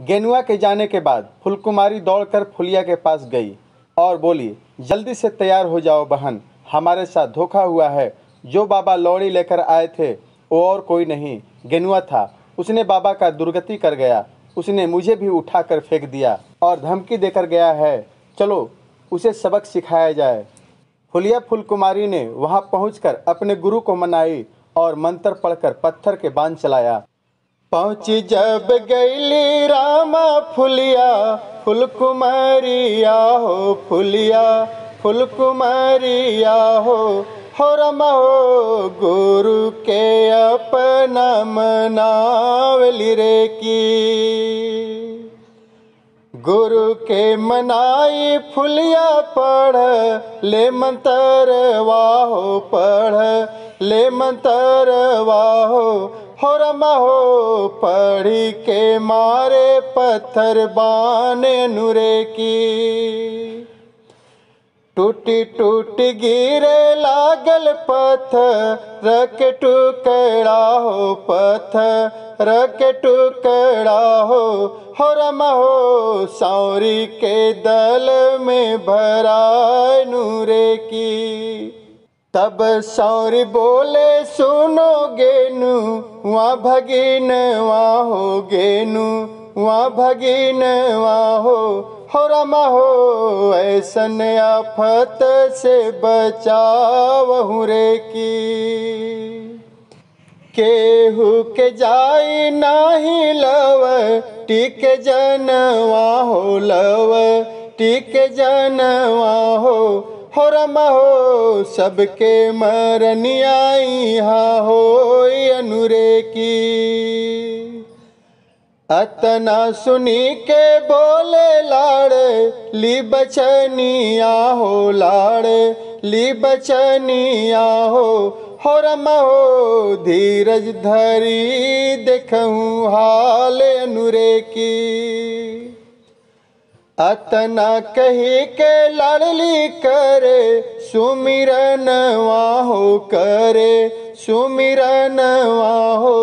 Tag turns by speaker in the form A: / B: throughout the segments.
A: गेनुआ के जाने के बाद फुलकुमारी दौड़कर फुलिया के पास गई और बोली, जल्दी से तैयार हो जाओ बहन, हमारे साथ धोखा हुआ है। जो बाबा लौड़ी लेकर आए थे, वो और कोई नहीं। गेनुआ था। उसने बाबा का दुर्गति कर गया। उसने मुझे भी उठाकर फेंक दिया और धमकी देकर गया है। चलो, उसे सबक सिखाया जाए। फुलिया फुलकुमारी ने वहाँ पहुंचकर अपने गुरु को मनाई और मंत्र पढ़कर पत्थर के बाँध चलाया। पहुँची जब गैली रामा फुलिया, फुलकुमारिया हो फुलिया, फुलकुमारिया हो हो रमा हो, गुरु के अपना मनावली रे की। गुरु के मनाई फुलिया पढ़, ले मंतर वाहो पढ़, ले मंतर वाहो हो रमा हो पढ़ी के मारे पत्थर बाने नुरे की। टूटी टूटी गिरे लागल पत्थर, रख टुकड़ा हो पत्थर, रख टुकड़ा हो। हो रमा हो सौरी के दल में भरा नूरे की। तब सौरी बोले, सुनो गेनु, वहाँ भगिन, वहाँ हो गेनु, वहाँ भगिन, वहाँ हो हो रमा हो, ऐसन आफत से बचावहु रे की। केहू के जाई नाही लव, टिक जनवा हो लव, टिक जनवा हो हो रमा हो, सबके मरनियाई हा हो अनुरे की अतना सुनी के बोले लाड़, ली बचनिया हो लाड़, ली बचनिया हो। हो रमा हो, धीरज धरी देखूँ हाल अनुरे की अतना कही के लाडली करे, सुमिरन हो करे, सुमिरन हो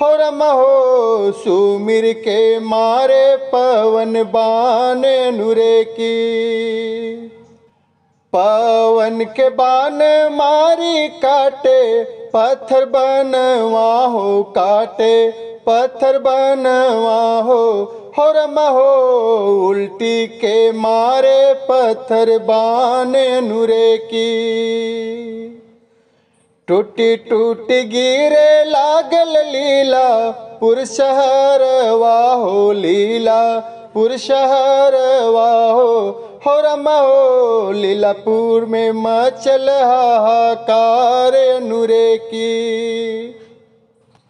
A: हो रम हो सुमिर के मारे पवन बान नुरे की। पवन के बान मारी काटे, पत्थर बनवा हो काटे, पत्थर बनवा हो हो रमा हो उल्टी के मारे पत्थर बाने नुरे की। टूटी टूटी गिरे लागल लीला पुरशहर वाहो लीला पुरशहर वाहो। हो रमा हो लीलापुर में मचल हाहाकार नुरे की।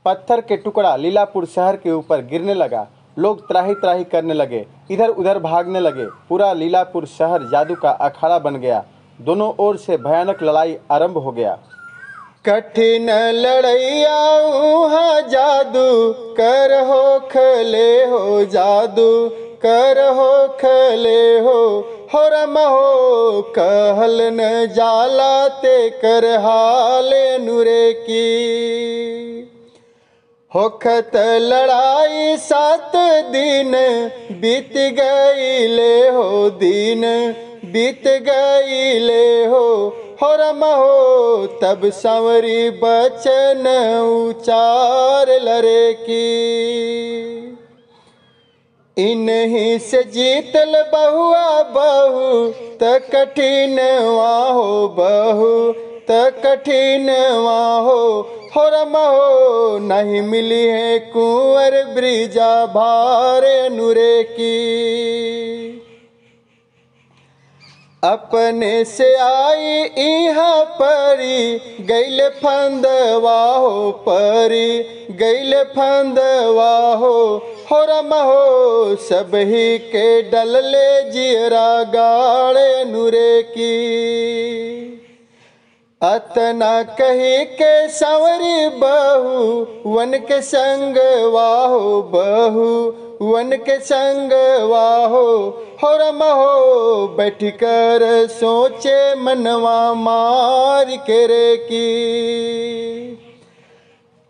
A: पत्थर के टुकड़ा लीलापुर शहर के ऊपर गिरने लगा। लोग त्राही त्राही करने लगे इधर उधर भागने लगे। पूरा लीलापुर शहर जादू का अखाड़ा बन गया। दोनों ओर से भयानक लड़ाई आरंभ हो गया। कठिन लड़ैया जादू। कर हो, खले हो, जादू। कर हो, खले हो हो रम हो। कहल न जाला ते कर हाल नुरे की। होखत लड़ाई सात दिन बीत गई ले हो दिन, बीत गईले हो हो रम हो, तब संवरी बचन उचार लरे की। इन्हीं से जीतल बहुआ बहु, त कठिन हो बहु, त कठिन हो हो रम हो, नहीं मिली है कुंवर ब्रिजा भारे नुरे की। अपने से आई इहाँ परी, गैल फंदवा हो परी, गैल फंदवा हो। हो हो, सब ही के डलले जियरा गाड़े नुरे की। अतना कही के संवरी बहू, वन के संग वाहो बहू, वन के संग वाहो हो रम हो बैठ कर सोचे मनवा मार के की।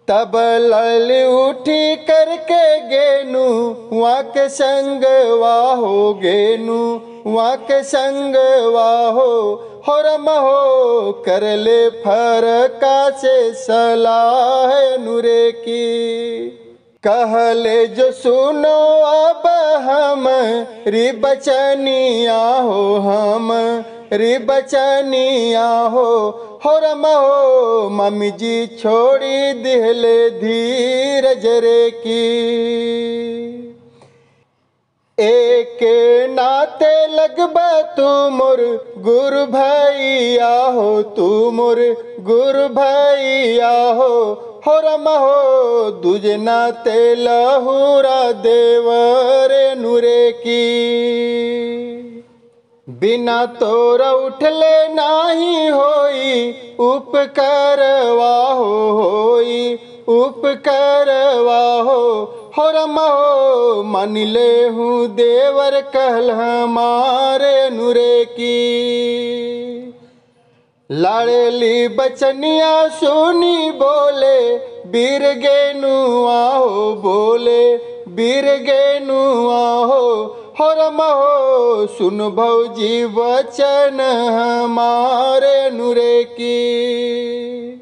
A: तब लल उठी करके गेनु वहाँ के संग वाहो गेनु वहाँ के संग वाहो हो रम हो, कर ले फरका से सलाह नूरे की। कहले जो सुनो अब हम री बचनिया हो हम री बचनिया हो। हो रम हो, मम्मी जी छोड़ी दिहले धीरज रे की। एक नाते लगब तू मोर गुरु भैया हो तू मोर गुरु भैया हो। हो रम हो दूजे नाते लहुरा देवर नूरे की। बिना तोर उठले नाही होई, उपकरवा हो होई, उपकरवा हो। हो रम मान ले हूँ देवर कहल हमारे नुरे की। लाड़ेली बचनिया सुनी बोले, बीर गेनुआ हो बोले, बीर गेनुआ हो हो रम हो सुन भौजी वचन हमारे नुरे की।